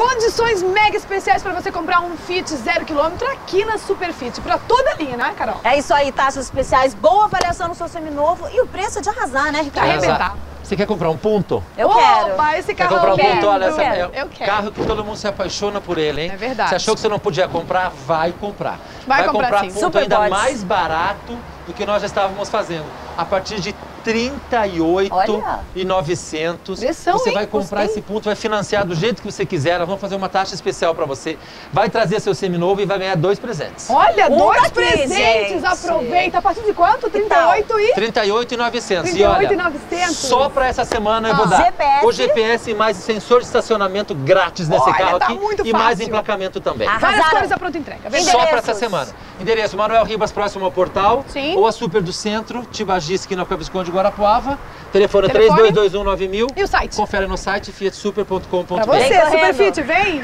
Condições mega especiais para você comprar um Fit zero quilômetro aqui na Superfit. Para toda a linha, né, Carol? É isso aí, taxas especiais, boa avaliação no seu seminovo e o preço é de arrasar, né, Pra Ricardo? arrebentar. Você quer comprar um ponto? Eu Opa, quero. esse Quer carro comprar um eu ponto? Olha, eu essa quero, é eu o quero. carro que todo mundo se apaixona por ele, hein? É verdade. Você achou que você não podia comprar? Vai comprar. Vai comprar, sim. ponto Super ainda bots. mais barato do que nós já estávamos fazendo. A partir de 38 Olha. e 900. Pressão, você hein? vai comprar Gostei. esse ponto, vai financiar do jeito que você quiser. Nós vamos fazer uma taxa especial para você. Vai trazer seu seminovo e vai ganhar dois presentes. Olha, Um dois daqui, presentes, gente. aproveita. A partir de quanto? 38 e... 38 e 900. 38 e olha, e 900. só para essa semana eu Ah. vou dar GPS. o GPS mais sensor de estacionamento grátis nesse Olha, carro tá aqui muito e mais fácil. emplacamento também. Ah, Várias Arrasaram. cores da pronta entrega. Vem Só para essa semana. Endereço Manuel Ribas, próximo ao portal. Sim. Ou a Super do Centro, Tibagi, esquina com a Visconde Guarapuava. Telefone, Telefone. 32219000. E o site? Confere no site fiatsuper.com.br. Pra você. Superfit, vem!